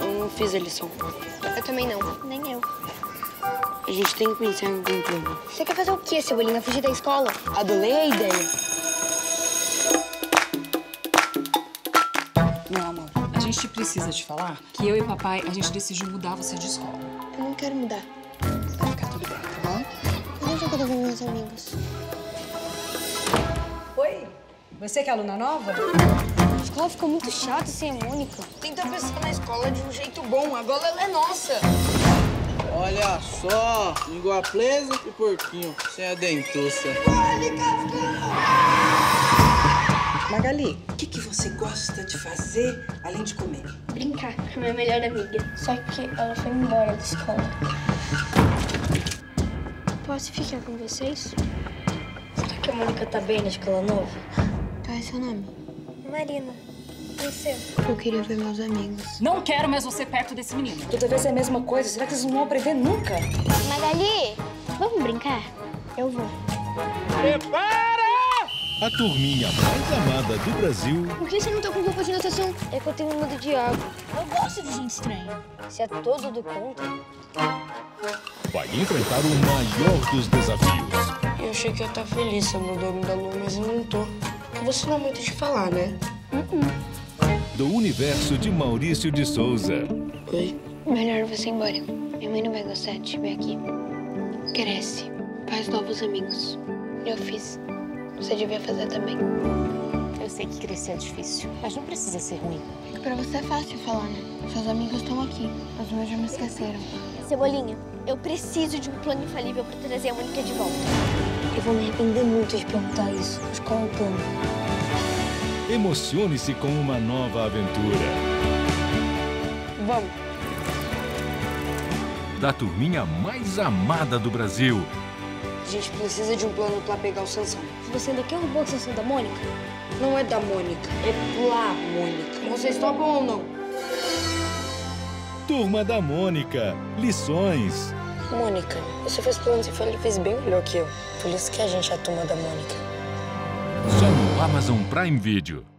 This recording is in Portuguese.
Eu não fiz a lição. Eu também não. Nem eu. A gente tem que pensar em algum plano. Você quer fazer o quê, Cebolinha? Fugir da escola? Adorei a ideia. Meu amor, a gente precisa te falar que eu e papai, a gente decidiu mudar você de escola. Eu não quero mudar. Vai ficar tudo bem, tá bom? Eu quero ver meus amigos? Oi, você que é aluna nova? Escola ficou muito chata sem a Mônica. Tenta pensar na escola de um jeito bom. Agora ela é nossa. Olha só, língua presa e porquinho, sem a dentuça. Magali, o que, que você gosta de fazer além de comer? Brincar com a minha melhor amiga. Só que ela foi embora da escola. Posso ficar com vocês? Será que a Mônica tá bem na escola nova? Qual é seu nome? Marina. Seu? Eu queria ver meus amigos. Não quero mais você perto desse menino. Toda vez é a mesma coisa. Será que vocês não vão aprender nunca? Magali, vamos brincar? Eu vou. A turminha mais amada do Brasil Por que você não tá com roupa de natação? É que eu tenho medo de água. Eu gosto de gente estranha. Se é todo do contra. vai enfrentar o maior dos desafios. Eu achei que eu ia estar feliz sendo o dono da lua, mas eu não tô. Você não é muito de falar, né? Do universo de Maurício de Souza. Oi? Melhor você ir embora. Minha mãe não vai gostar de te ver aqui. Cresce. Faz novos amigos. Eu fiz. Você devia fazer também. Eu sei que crescer é difícil, mas não precisa ser ruim. É que pra você é fácil falar, né? Seus amigos estão aqui. Os meus já me esqueceram. Cebolinha, eu preciso de um plano infalível pra trazer a Mônica de volta. Eu vou me arrepender muito de perguntar isso. Mas qual é o plano? Emocione-se com uma nova aventura. Vamos. Da turminha mais amada do Brasil. A gente precisa de um plano pra pegar o Sansão. Você ainda quer roubar a sensação da Mônica? Não é da Mônica, é lá, Mônica. Vocês topam ou não? Turma da Mônica. Lições. Mônica, você fez planos infalíveis bem melhor que eu. Por isso que a gente é a turma da Mônica. Amazon Prime Video.